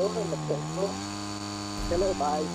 nữa hơn một tuần nữa. Hello, bye.